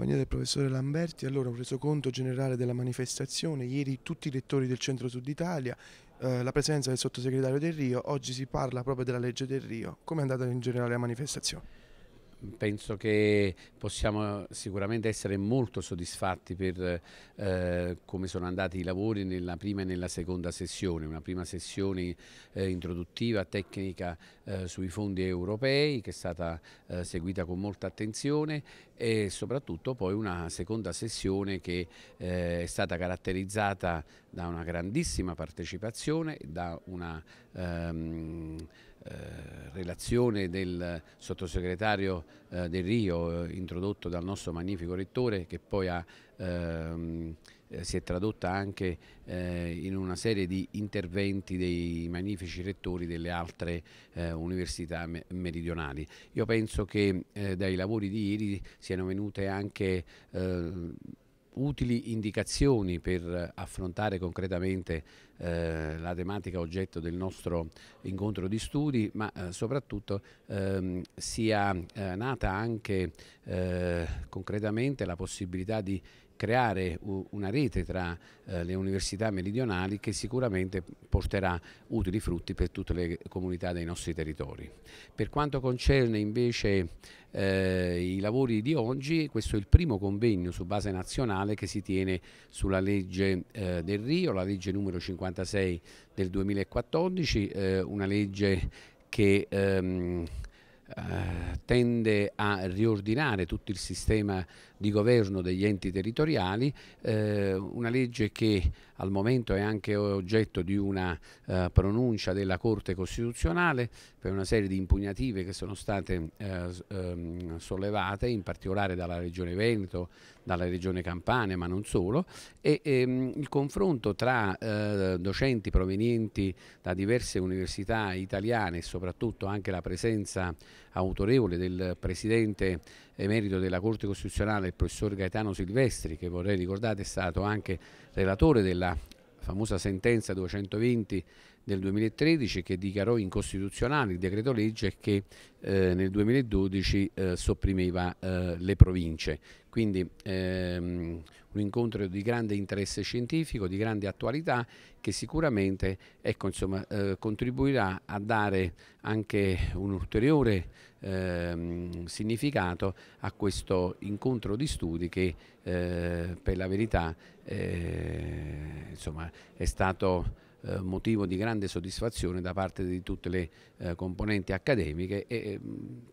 compagnia del professore Lamberti, allora un resoconto generale della manifestazione, ieri tutti i lettori del centro sud Italia, eh, la presenza del sottosegretario Del Rio, oggi si parla proprio della legge Del Rio, come è andata in generale la manifestazione? Penso che possiamo sicuramente essere molto soddisfatti per eh, come sono andati i lavori nella prima e nella seconda sessione, una prima sessione eh, introduttiva tecnica eh, sui fondi europei che è stata eh, seguita con molta attenzione e soprattutto poi una seconda sessione che eh, è stata caratterizzata da una grandissima partecipazione, da una ehm, eh, relazione del sottosegretario eh, Del Rio eh, introdotto dal nostro magnifico rettore che poi ha, ehm, eh, si è tradotta anche eh, in una serie di interventi dei magnifici rettori delle altre eh, università me meridionali. Io penso che dai lavori di ieri siano venute anche utili indicazioni per affrontare concretamente eh, la tematica oggetto del nostro incontro di studi, ma eh, soprattutto ehm, sia eh, nata anche eh, concretamente la possibilità di creare una rete tra eh, le università meridionali che sicuramente porterà utili frutti per tutte le comunità dei nostri territori. Per quanto concerne invece eh, i lavori di oggi, questo è il primo convegno su base nazionale che si tiene sulla legge eh, del Rio, la legge numero 56 del 2014, eh, una legge che ehm, eh, tende a riordinare tutto il sistema di governo degli enti territoriali, eh, una legge che al momento è anche oggetto di una eh, pronuncia della Corte Costituzionale per una serie di impugnative che sono state eh, ehm, sollevate in particolare dalla Regione Veneto, dalla Regione Campania ma non solo e ehm, il confronto tra eh, docenti provenienti da diverse università italiane e soprattutto anche la presenza autorevole del Presidente emerito della Corte Costituzionale, il professor Gaetano Silvestri, che vorrei ricordare è stato anche relatore della famosa sentenza 220 del 2013 che dichiarò incostituzionale il decreto legge che eh, nel 2012 eh, sopprimeva eh, le province. Quindi ehm, un incontro di grande interesse scientifico, di grande attualità che sicuramente ecco, insomma, eh, contribuirà a dare anche un ulteriore ehm, significato a questo incontro di studi che eh, per la verità eh, insomma, è stato motivo di grande soddisfazione da parte di tutte le eh, componenti accademiche e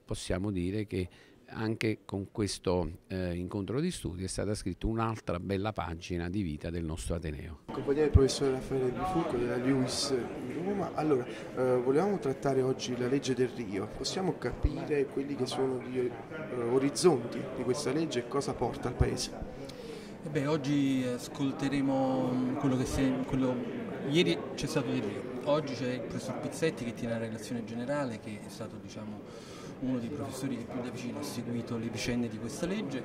possiamo dire che anche con questo eh, incontro di studi è stata scritta un'altra bella pagina di vita del nostro Ateneo. Compagnia del professore Raffaele Bifurco della LUIS di Roma, allora eh, volevamo trattare oggi la legge del Rio, possiamo capire quelli che sono gli eh, orizzonti di questa legge e cosa porta al Paese? Eh beh, oggi ascolteremo quello che si, quello, ieri c'è stato del Rio, oggi c'è il professor Pizzetti che tiene la relazione generale che è stato diciamo uno dei professori che più da vicino ha seguito le vicende di questa legge,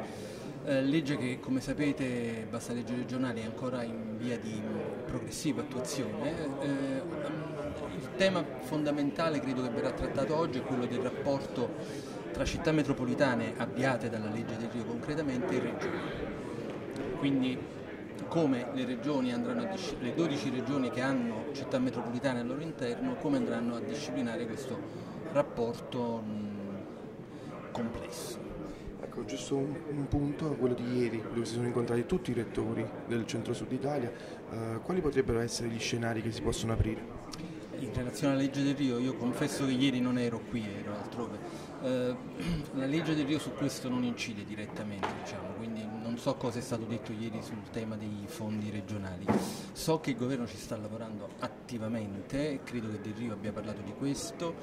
eh, legge che come sapete basta legge regionale è ancora in via di progressiva attuazione. Eh, il tema fondamentale credo che verrà trattato oggi è quello del rapporto tra città metropolitane avviate dalla legge del Rio concretamente e regioni. Quindi come le regioni andranno a le 12 regioni che hanno città metropolitane al loro interno, come andranno a disciplinare questo rapporto complesso. Ecco, giusto un, un, punto, quello di ieri, dove si sono incontrati tutti i rettori del centro-sud Italia, eh, quali potrebbero essere gli scenari che si possono aprire? In relazione alla legge del Rio, io confesso che ieri non ero qui, ero altrove. Eh, la legge del Rio su questo non incide direttamente, diciamo, so cosa è stato detto ieri sul tema dei fondi regionali. So che il governo ci sta lavorando attivamente, credo che Del Rio abbia parlato di questo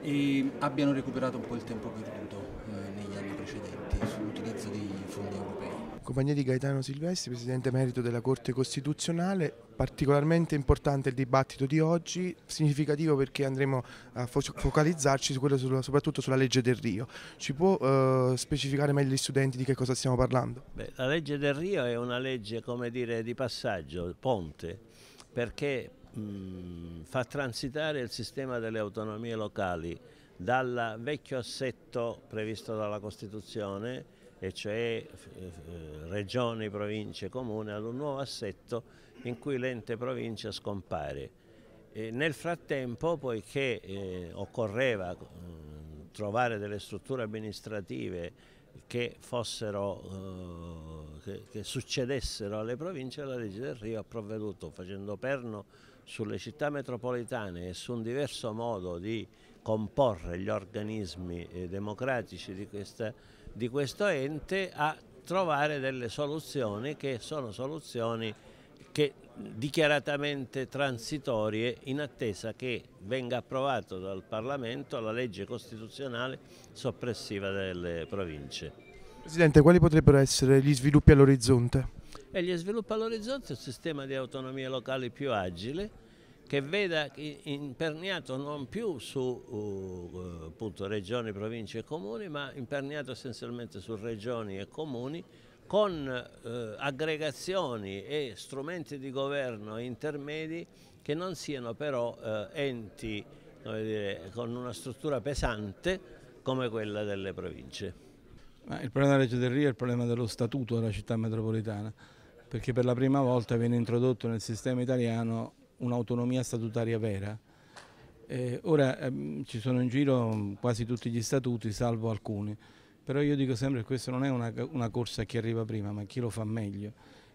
e abbiano recuperato un po' il tempo perduto eh, negli anni precedenti sull'utilizzo dei fondi europei. Compagnia di Gaetano Silvestri, Presidente Emerito della Corte Costituzionale, particolarmente importante il dibattito di oggi, significativo perché andremo a focalizzarci su quello, soprattutto sulla legge del Rio. Ci può uh, specificare meglio gli studenti di che cosa stiamo parlando? Beh, la legge del Rio è una legge come dire, di passaggio, ponte, perché mh, fa transitare il sistema delle autonomie locali dal vecchio assetto previsto dalla Costituzione e cioè eh, regioni, province, comuni, ad un nuovo assetto in cui l'ente provincia scompare. E nel frattempo, poiché eh, occorreva mh, trovare delle strutture amministrative che, fossero, eh, che, che succedessero alle province, la legge del Rio ha provveduto facendo perno sulle città metropolitane e su un diverso modo di comporre gli organismi eh, democratici di, questa, di questo ente a trovare delle soluzioni che sono soluzioni che dichiaratamente transitorie in attesa che venga approvato dal Parlamento la legge costituzionale soppressiva delle province. Presidente, quali potrebbero essere gli sviluppi all'orizzonte? E gli sviluppi all'orizzonte un sistema di autonomie locali più agile che veda imperniato non più su uh, appunto, regioni, province e comuni, ma imperniato essenzialmente su regioni e comuni con eh, aggregazioni e strumenti di governo intermedi che non siano però eh, enti dire, con una struttura pesante come quella delle province. Il problema della legge è il problema dello statuto della città metropolitana, perché per la prima volta viene introdotto nel sistema italiano un'autonomia statutaria vera. Eh, ora ehm, ci sono in giro quasi tutti gli statuti, salvo alcuni però io dico sempre che questa non è una, una corsa a chi arriva prima, ma a chi lo fa meglio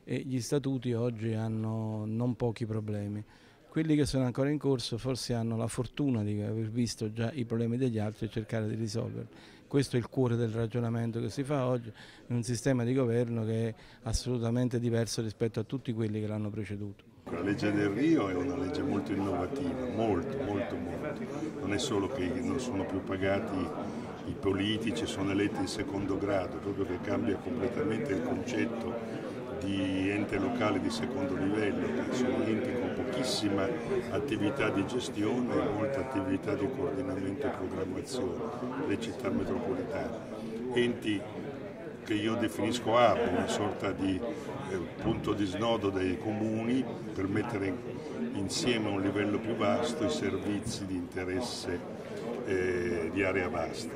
e gli statuti oggi hanno non pochi problemi. Quelli che sono ancora in corso forse hanno la fortuna di aver visto già i problemi degli altri e cercare di risolverli. Questo è il cuore del ragionamento che si fa oggi in un sistema di governo che è assolutamente diverso rispetto a tutti quelli che l'hanno preceduto. La legge del Rio è una legge molto innovativa, molto, molto, molto. Non è solo che non sono più pagati i politici sono eletti in secondo grado, proprio che cambia completamente il concetto di ente locale di secondo livello, che sono enti con pochissima attività di gestione e molta attività di coordinamento e programmazione, le città metropolitane. Enti che io definisco hub, una sorta di eh, punto di snodo dei comuni per mettere insieme a un livello più vasto i servizi di interesse eh, di area vasta.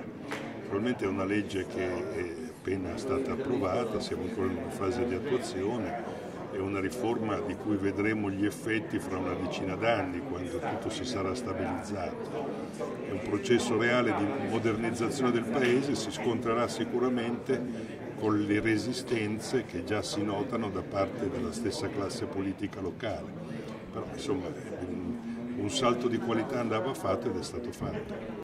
Probabilmente è una legge che è appena stata approvata, siamo ancora in fase di attuazione, è una riforma di cui vedremo gli effetti fra una decina d'anni, quando tutto si sarà stabilizzato. È un processo reale di modernizzazione del Paese, si scontrerà sicuramente con le resistenze che già si notano da parte della stessa classe politica locale. Però insomma un salto di qualità andava fatto ed è stato fatto.